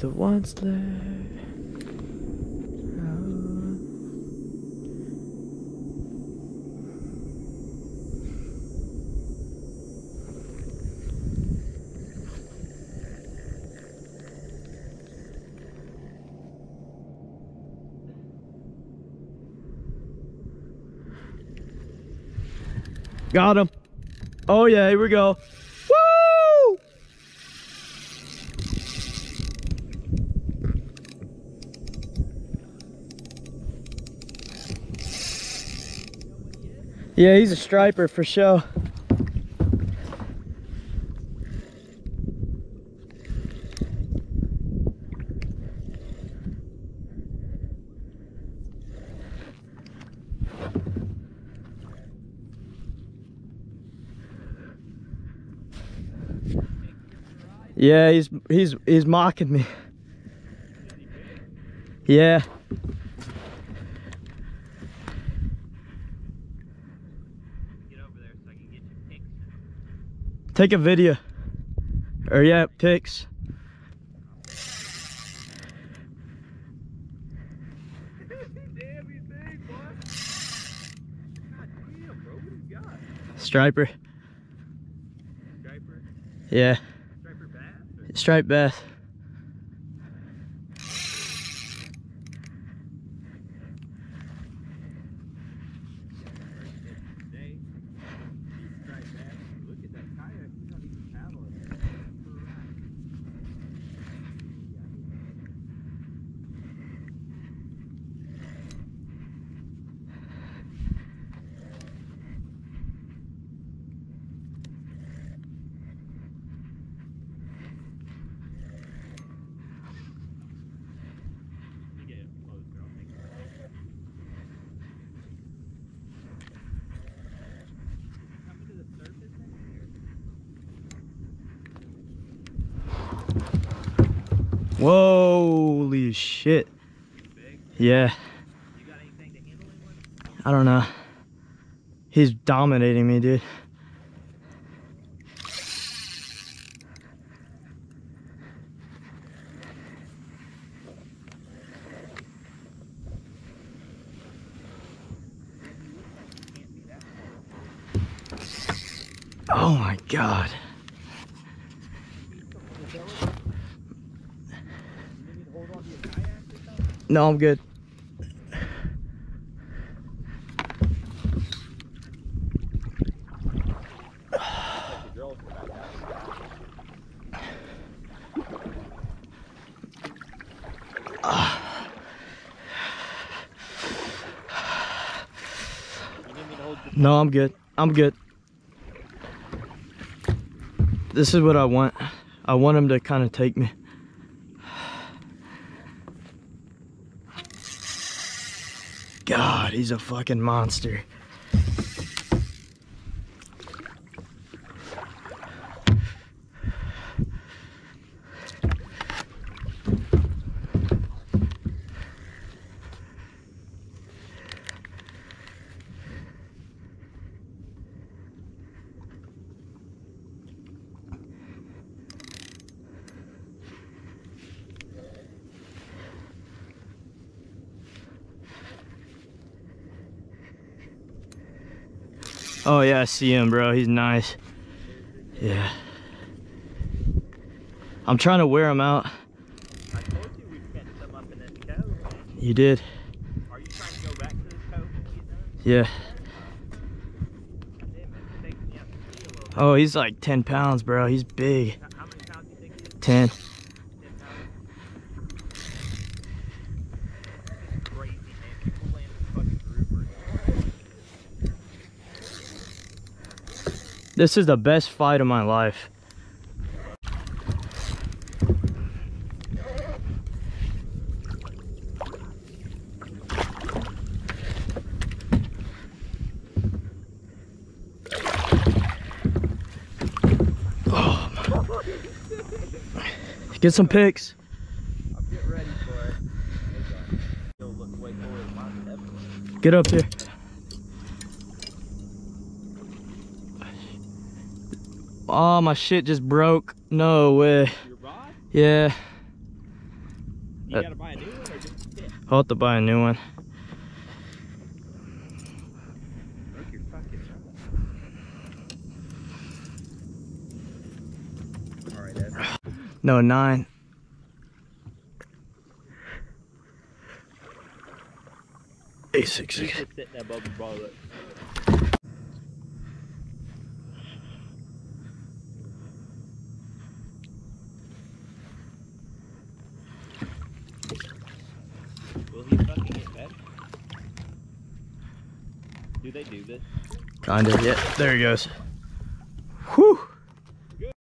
the ones there. Got him. Oh yeah, here we go. Yeah, he's a striper for sure. Yeah, he's he's he's mocking me. Yeah. Take a video. Or yeah, pics. Damn, he's big, boy. God damn, bro. What do you got? Striper. Striper? Yeah. Striper bass? Bass. today? He's striped bass. Look at that kayak. He's not even paddling. You get closer, I'll take it. Coming to the surface here? Holy shit. Yeah. I don't know. He's dominating me, dude. Oh my god. You need me to hold on to your kayak or something? No, I'm good. No, I'm good. I'm good. This is what I want. I want him to kind of take me. God, he's a fucking monster. Oh yeah, I see him, bro. He's nice. Yeah. I'm trying to wear him out. You. You did? Yeah. Oh, he's like 10 pounds, bro. He's big. How- is? 10. This is the best fight of my life. Oh, Get some pics. Get ready for Oh, my shit just broke. No way. Yeah. You Uh, gotta buy a new one or just? I'll have to buy a new one. Broke your fucking nose. Alright, that's No, nine. Eight six six. sit that bubble ball up. Will he fucking get fed? Do they do this? Kinda. Yeah. There he goes. Whew.